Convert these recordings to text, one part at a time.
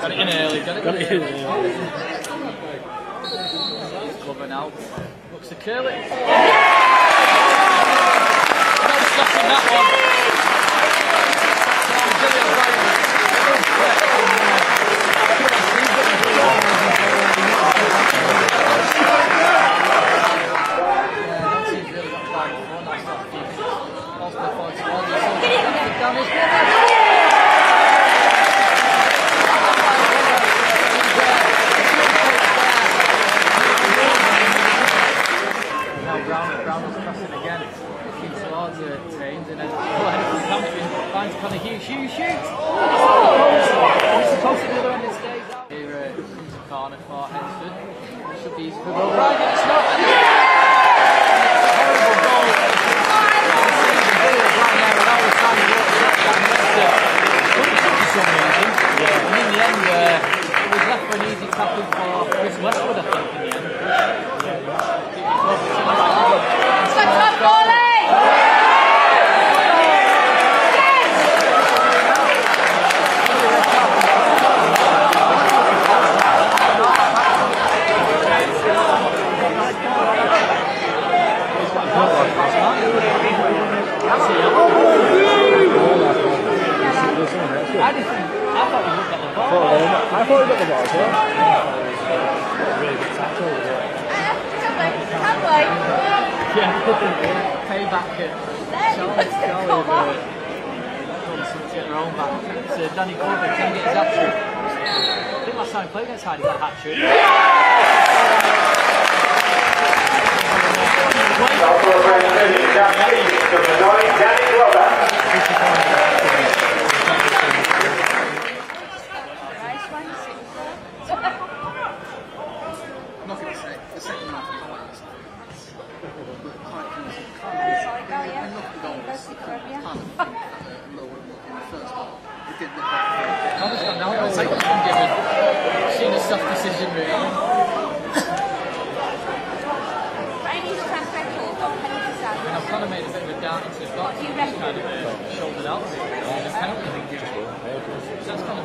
Got it in early, got it, Got it in early. Cover now. Looks to curl it. No stopping that one. Now Brown, Brown was crossing again. Looking towards uh, and then Glenn Camping finds Connor Hughes. Hughes shoots! Oh! He's supposed the other end and stays out. Here uh, comes should be for. It's not. And it's a horrible goal. Billy O'Brien there with all the time he worked shot down Leicester. Couldn't shoot for some reason. And in the end, uh, it was left for an easy tackle for Chris Westwood, I think, in the end. I think, I thought he looked at the ball. I thought he got the ball well. Really good tackle. Yeah, payback at Charlotte. Charlotte uh, done some to get their own back. Uh, Danny Glover can get his hat trick. I think last time he played against Hyde, he got a hat trick. I'm not going to say the second half was quite nice. But quite easy. And not the goals. Kind of lower in the first half. It didn't look like Connor's. I made a bit of a out. A penalty. So that's kind of.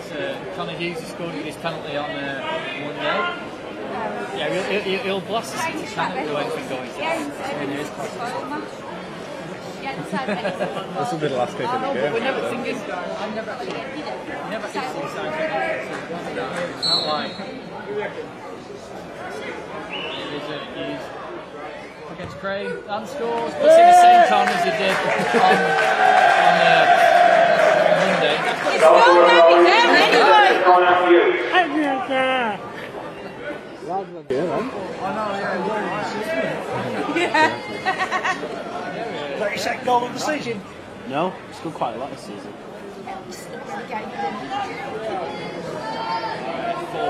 It's, uh, Connor Hughes has scored his penalty on uh, 1 0. Yeah, he'll, he'll, he'll blast us into penalty or anything going to. I mean, it is quite This will be the last kick I of the but we're game. never thinking. I'm never actually. Never actually decided. It's not like. Here is a Hughes against Cray and scores. Puts in the same time as he did on, on uh, Monday. Yeah, man. Like you said, golden decision. No, it's scored quite a lot this season. 4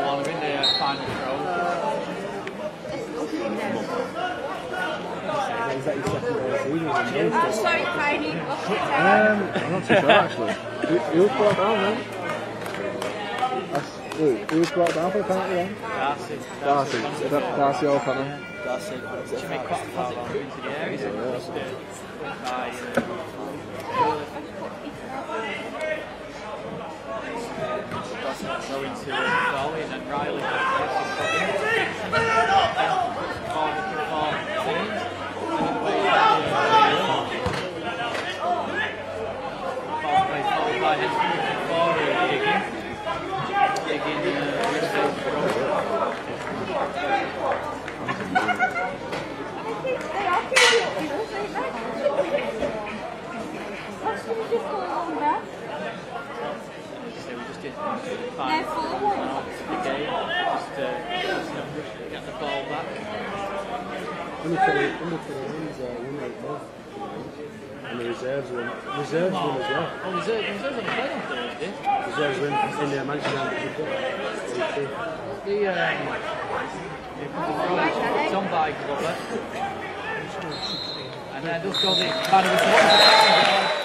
1 in the final throw. Is that your second goal of the season? I'm sorry. Um, I'm not too sure actually. Who, who brought down then? That's, who, who was brought down for the penalty then? Darcy. Darcy. Is that Darcy O'Connor? Darcy. She made quite a positive move into the area. So just, uh, by, uh, Go into the goalie and then Riley gets his foot in. Corner for Taines. And then away back to Ball play followed by Henry for uh, Higgins. Higgins uh, receives the goal. Just did five the game, just uh, just, uh, get the ball back. Under 20, under 21s, uh, won like both. And the reserves won. Reserves won as well. Oh, reserve, reserve only played on Thursday. Reserves win in the Manchester United. The um, it's on by Glover. And then just go the kind of